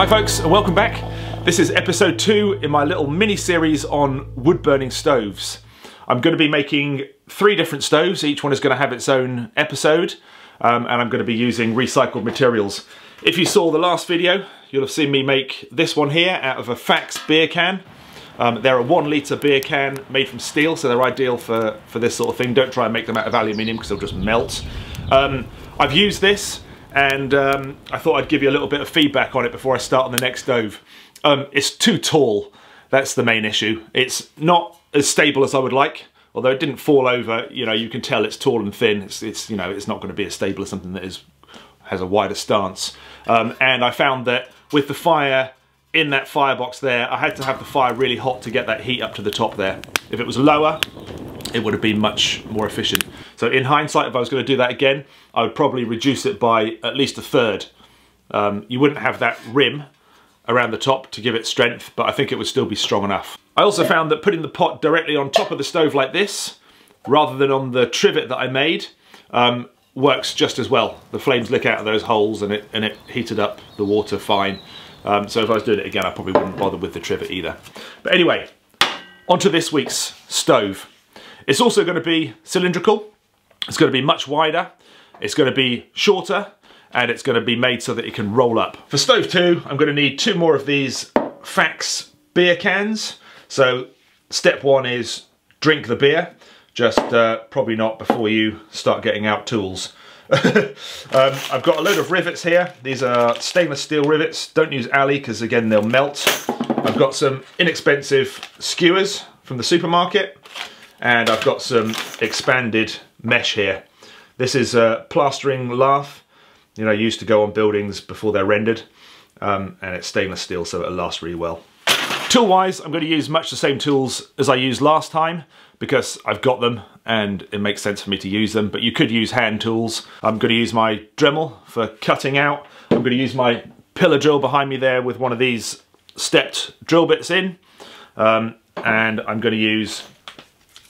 Hi folks, welcome back. This is episode two in my little mini series on wood burning stoves. I'm going to be making three different stoves. Each one is going to have its own episode, um, and I'm going to be using recycled materials. If you saw the last video, you'll have seen me make this one here out of a Faxe beer can. Um, they're a one litre beer can made from steel, so they're ideal for, for this sort of thing. Don't try and make them out of aluminium because they'll just melt. Um, I've used this and um, I thought I'd give you a little bit of feedback on it before I start on the next stove. Um, it's too tall, that's the main issue. It's not as stable as I would like, although it didn't fall over, you know, you can tell it's tall and thin. It's, it's you know, it's not going to be as stable as something that is has a wider stance. Um, and I found that with the fire in that firebox there, I had to have the fire really hot to get that heat up to the top there. If it was lower, it would have been much more efficient. So in hindsight, if I was going to do that again, I would probably reduce it by at least a third. Um, you wouldn't have that rim around the top to give it strength, but I think it would still be strong enough. I also found that putting the pot directly on top of the stove like this, rather than on the trivet that I made, um, works just as well. The flames lick out of those holes and it, and it heated up the water fine. Um, so if I was doing it again, I probably wouldn't bother with the trivet either. But anyway, onto this week's stove. It's also going to be cylindrical. It's going to be much wider. It's going to be shorter and it's going to be made so that it can roll up. For stove two, I'm going to need two more of these Faxe beer cans. So step one is drink the beer. Just uh, probably not before you start getting out tools. um, I've got a load of rivets here. These are stainless steel rivets. Don't use Ali because again they'll melt. I've got some inexpensive skewers from the supermarket and I've got some expanded mesh here. This is a plastering lath, you know, used to go on buildings before they're rendered, um, and it's stainless steel so it'll last really well. Tool-wise, I'm going to use much the same tools as I used last time because I've got them and it makes sense for me to use them, but you could use hand tools. I'm going to use my Dremel for cutting out. I'm going to use my pillar drill behind me there with one of these stepped drill bits in, um, and I'm going to use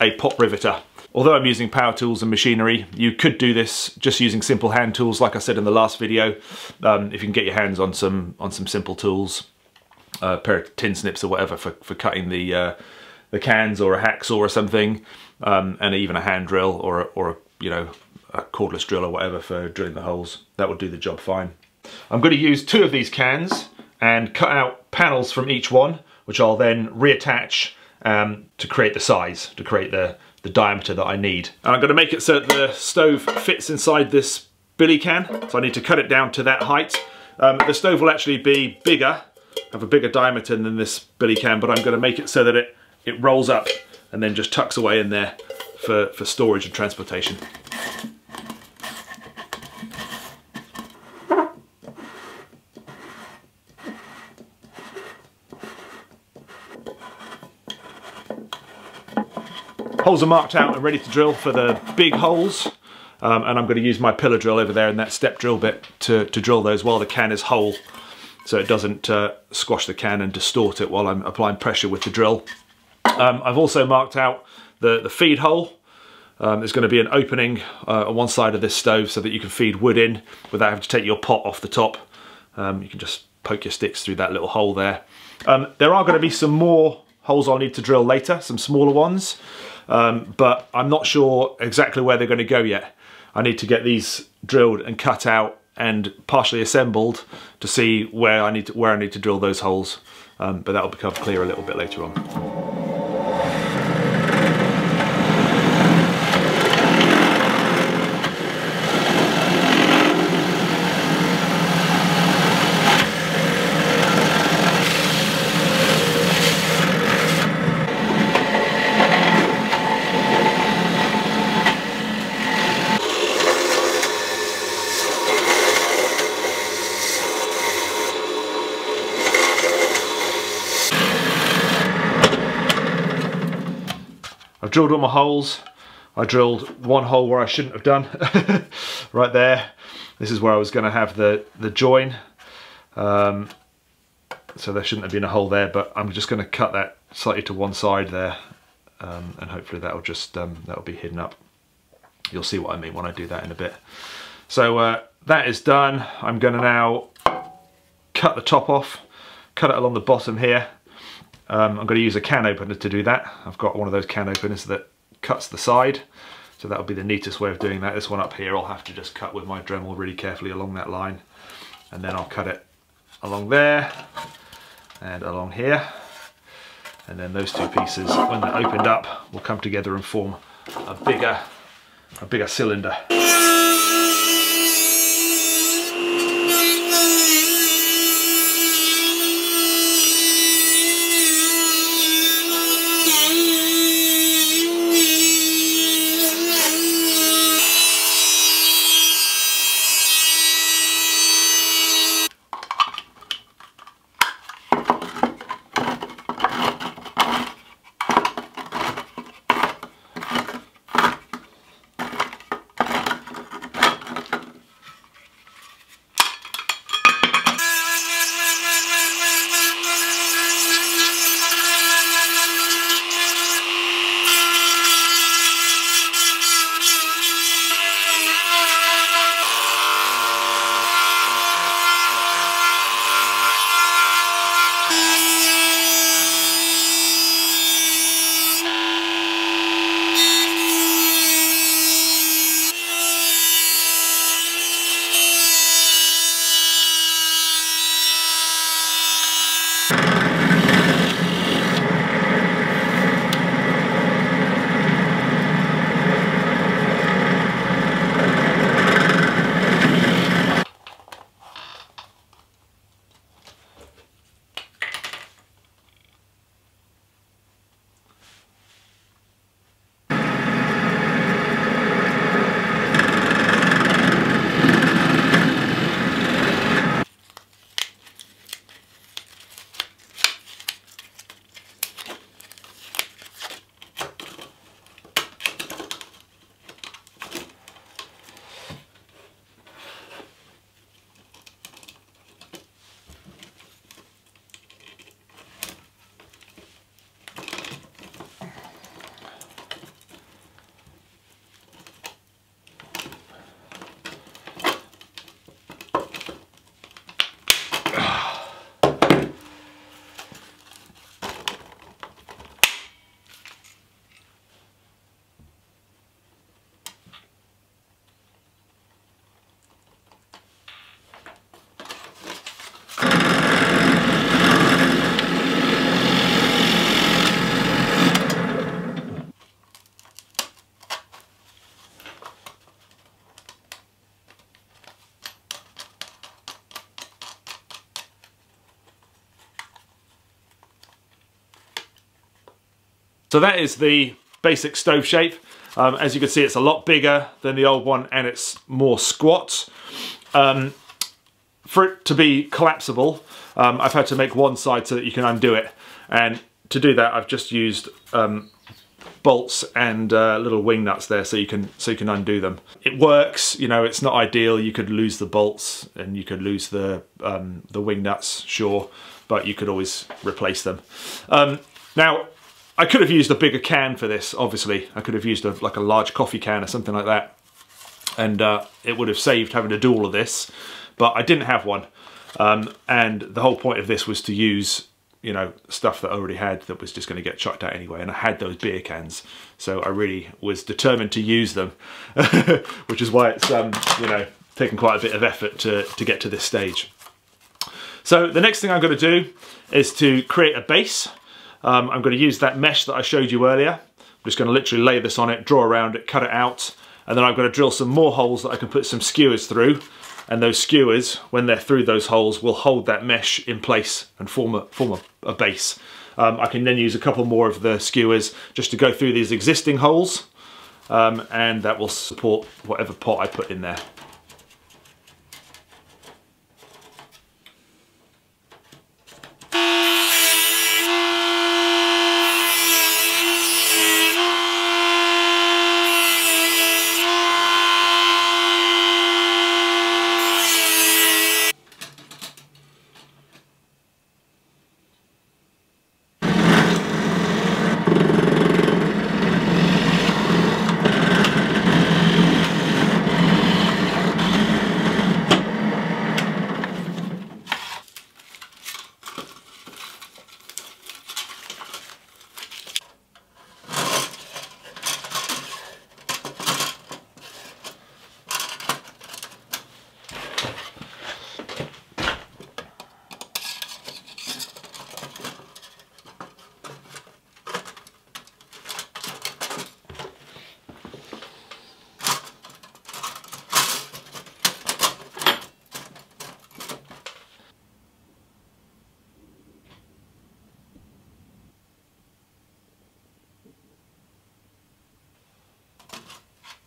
a pop riveter. Although I'm using power tools and machinery, you could do this just using simple hand tools, like I said in the last video. Um, if you can get your hands on some on some simple tools, a pair of tin snips or whatever for, for cutting the uh, the cans or a hacksaw or something, um, and even a hand drill or, or a, you know, a cordless drill or whatever for drilling the holes. That would do the job fine. I'm going to use two of these cans and cut out panels from each one, which I'll then reattach um, to create the size, to create the, the diameter that I need. And I'm to make it so that the stove fits inside this billy can. So I need to cut it down to that height. Um, the stove will actually be bigger, have a bigger diameter than this billy can, but I'm going to make it so that it, it rolls up and then just tucks away in there for, for storage and transportation. Holes are marked out and ready to drill for the big holes. Um, and I'm going to use my pillar drill over there and that step drill bit to, to drill those while the can is whole so it doesn't uh, squash the can and distort it while I'm applying pressure with the drill. Um, I've also marked out the, the feed hole. Um, there's going to be an opening uh, on one side of this stove so that you can feed wood in without having to take your pot off the top. Um, you can just poke your sticks through that little hole there. Um, there are going to be some more holes I'll need to drill later, some smaller ones um, but I'm not sure exactly where they're going to go yet. I need to get these drilled and cut out and partially assembled to see where I need to, where I need to drill those holes, um, but that will become clear a little bit later on. I've drilled all my holes. I drilled one hole where I shouldn't have done, right there. This is where I was going to have the, the join. Um, so there shouldn't have been a hole there, but I'm just going to cut that slightly to one side there. Um, and hopefully that'll just, um, that'll be hidden up. You'll see what I mean when I do that in a bit. So uh, that is done. I'm going to now cut the top off, cut it along the bottom here. Um, I'm going to use a can opener to do that. I've got one of those can openers that cuts the side. So that'll be the neatest way of doing that. This one up here I'll have to just cut with my Dremel really carefully along that line. And then I'll cut it along there and along here. And then those two pieces, when they're opened up, will come together and form a bigger, a bigger cylinder. So that is the basic stove shape. Um, as you can see, it's a lot bigger than the old one and it's more squat. Um, for it to be collapsible, um, I've had to make one side so that you can undo it. And to do that, I've just used um, bolts and uh, little wing nuts there so you can so you can undo them. It works, you know, it's not ideal. You could lose the bolts and you could lose the um, the wing nuts, sure, but you could always replace them. Um, now, I could have used a bigger can for this, obviously. I could have used a, like a large coffee can or something like that. And uh, it would have saved having to do all of this. But I didn't have one. Um, and the whole point of this was to use, you know, stuff that I already had that was just going to get chucked out anyway. And I had those beer cans. So I really was determined to use them. which is why it's, um, you know, taken quite a bit of effort to, to get to this stage. So the next thing I'm going to do is to create a base. Um, I'm going to use that mesh that I showed you earlier. I'm just going to literally lay this on it, draw around it, cut it out, and then I'm going to drill some more holes that I can put some skewers through. And those skewers, when they're through those holes, will hold that mesh in place and form a, form a, a base. Um, I can then use a couple more of the skewers just to go through these existing holes, um, and that will support whatever pot I put in there.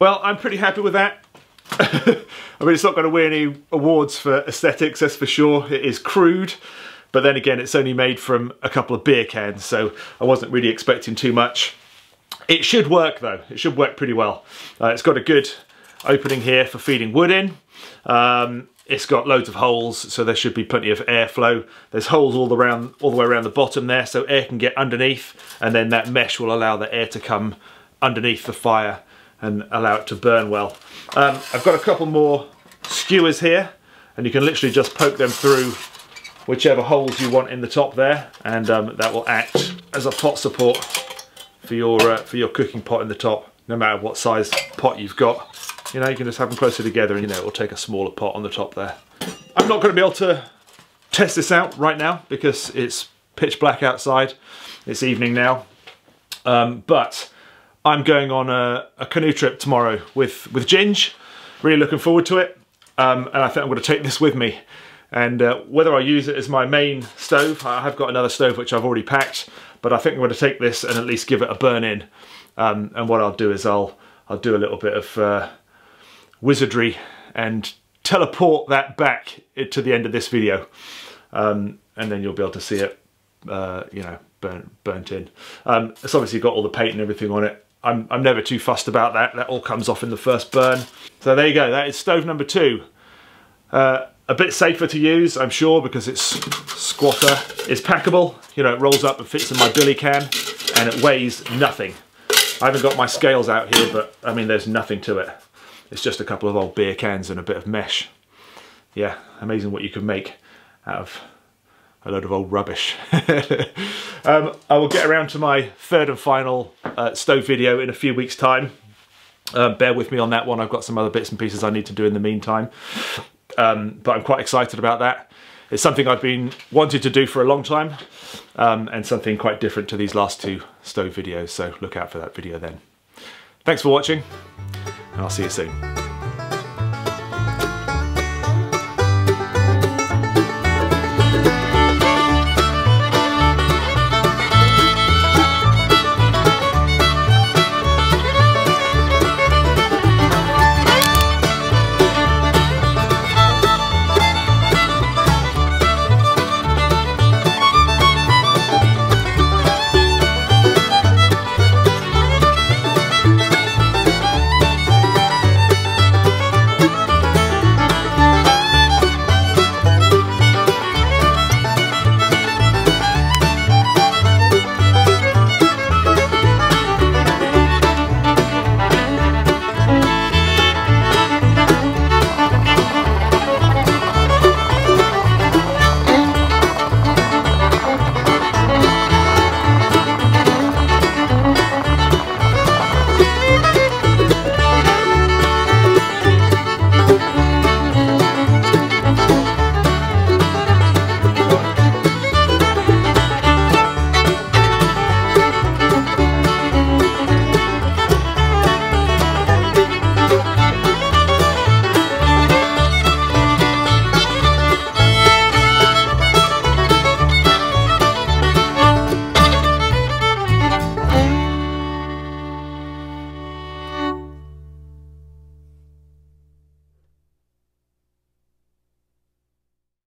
Well, I'm pretty happy with that. I mean, it's not going to win any awards for aesthetics, that's for sure. It is crude, but then again, it's only made from a couple of beer cans, so I wasn't really expecting too much. It should work though, it should work pretty well. Uh, it's got a good opening here for feeding wood in. Um, it's got loads of holes, so there should be plenty of airflow. There's holes all around, all the way around the bottom there, so air can get underneath, and then that mesh will allow the air to come underneath the fire and allow it to burn well. Um, I've got a couple more skewers here, and you can literally just poke them through whichever holes you want in the top there, and um, that will act as a pot support for your uh, for your cooking pot in the top, no matter what size pot you've got. You know, you can just have them closer together and you know, it will take a smaller pot on the top there. I'm not going to be able to test this out right now because it's pitch black outside. It's evening now. Um, but I'm going on a, a, canoe trip tomorrow with, with Ginge. Really looking forward to it. Um, and I think I'm going to take this with me. And uh, whether I use it as my main stove, I have got another stove which I've already packed, but I think I'm going to take this and at least give it a burn in. Um, and what I'll do is I'll I'll do a little bit of uh, wizardry and teleport that back to the end of this video. Um, and then you'll be able to see it, uh, you know, burnt, burnt in. Um, it's obviously got all the paint and everything on it. I'm, I'm never too fussed about that. That all comes off in the first burn. So there you go. That is stove number two. Uh, a bit safer to use, I'm sure, because it's squatter. It's packable. You know, it rolls up and fits in my billy can, and it weighs nothing. I haven't got my scales out here, but I mean, there's nothing to it. It's just a couple of old beer cans and a bit of mesh. Yeah, amazing what you can make out of a load of old rubbish. um, I will get around to my third and final uh, stove video in a few weeks time. Uh, bear with me on that one, I've got some other bits and pieces I need to do in the meantime. Um, but I'm quite excited about that. It's something I've been wanting to do for a long time um, and something quite different to these last two stove videos, so look out for that video then. Thanks for watching and I'll see you soon.